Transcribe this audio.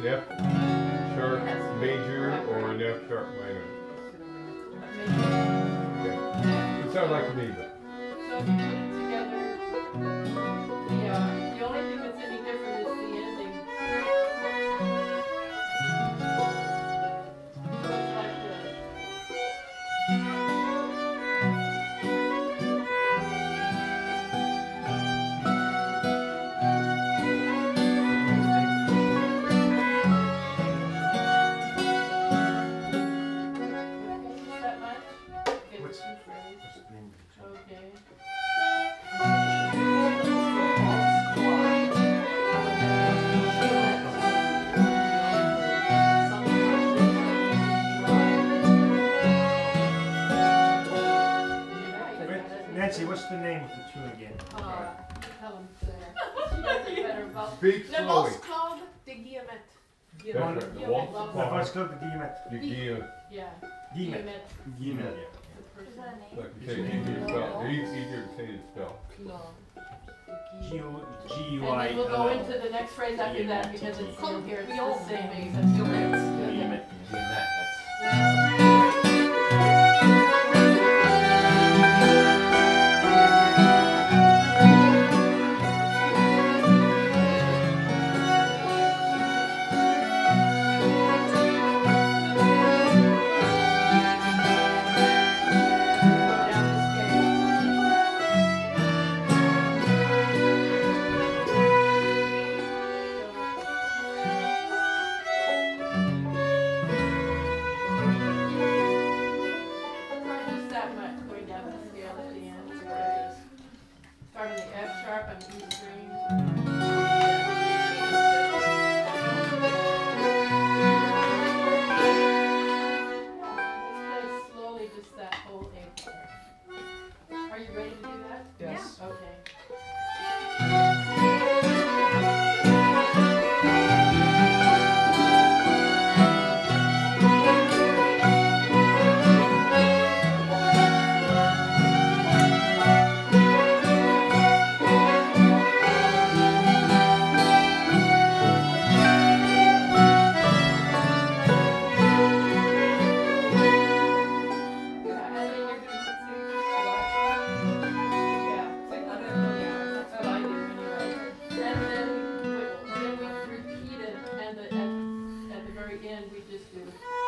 an F sharp major or an F sharp minor. Okay. It sounds like to me, Nancy, what's the name of the tune again? Uh, tell him there. She does it better speak Le slowly. Mans Clog de Guillemette. That's right, the Guillemette waltz loves The song. Vals Clog de Guillemet. You Yeah. Guillemet. Guillemette, Guillemet. the person. like you say, easier to spell. It's easier to say to spell. No. G U G U And then we'll go into the next phrase after that because it's, you'll it's the same. Guillaume. except Guillemette. Guillemet. That's. Thank you.